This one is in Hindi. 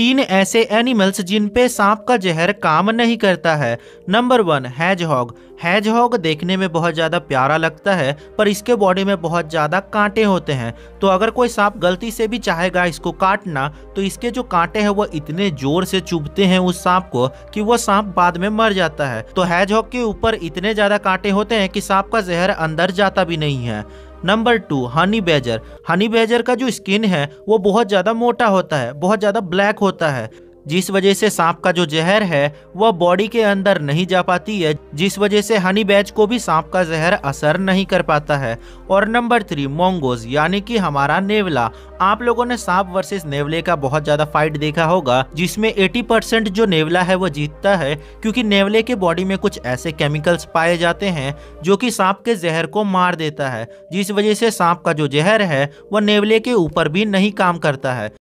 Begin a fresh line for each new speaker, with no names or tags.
तीन ऐसे एनिमल्स जिन पे सांप का जहर काम नहीं करता है। नंबर वन हैजहॉग हैजहॉग देखने में बहुत ज़्यादा प्यारा लगता है, पर इसके बॉडी में बहुत ज़्यादा कांटे होते हैं। तो अगर कोई सांप गलती से भी चाहेगा इसको काटना तो इसके जो कांटे हैं वो इतने ज़ोर से चुभते हैं उस सांप को कि वो सांप बाद में मर जाता है। तो हैजहॉग के ऊपर इतने ज़्यादा कांटे होते हैं कि सांप का जहर अंदर जाता भी नहीं है। Number two honey badger honey badger का जो स्किन है, वो बहुत ज़्यादा मोटा होता है, बहुत ज़्यादा ब्लैक होता है। जिस वजह से सांप का जो जहर है, वह बॉडी के अंदर नहीं जा पाती है, जिस वजह से हनी बैच को भी सांप का जहर असर नहीं कर पाता है। और नंबर थ्री, मोंगोज, यानी कि हमारा नेवला। आप लोगों ने सांप वर्सेस नेवले का बहुत ज़्यादा फाइट देखा होगा, जिसमें 80 परसेंट जो नेवला है वो जीतता है, क्योंकि नेवले के बॉडी में कुछ ऐसे केमिकल्स पाए जाते हैं, जो कि सांप के जहर को मार देता है, जिस वजह से सांप का जो जहर है, वह नेवले के ऊपर भी नहीं काम करता है।